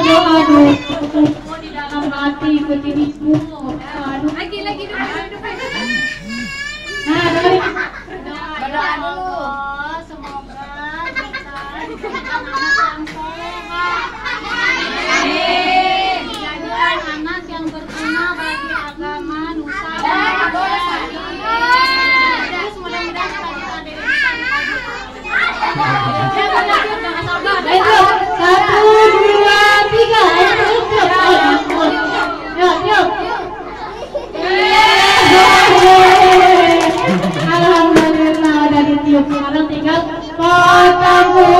aduh oh, dalam hati aduh. Lagi lagi nah berdoa dulu. Semoga kita sampai خاتم